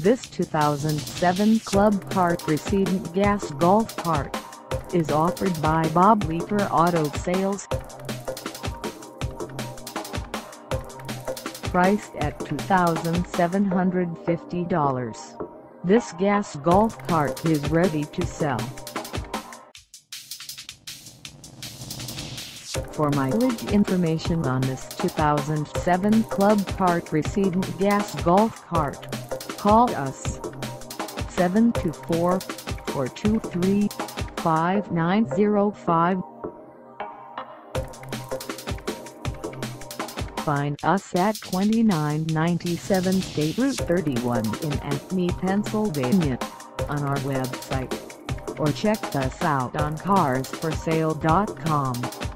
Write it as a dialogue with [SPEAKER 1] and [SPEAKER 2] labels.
[SPEAKER 1] This 2007 Club Car Precedent Gas Golf Cart is offered by Bob Leeper Auto Sales. Priced at $2,750. This gas golf cart is ready to sell. For mileage information on this 2007 Club Car Precedent Gas Golf Cart, call us 724-423-5905. Find us at 2997 State Route 31 in Acme, Pennsylvania, on our website, or check us out on carsforsale.com.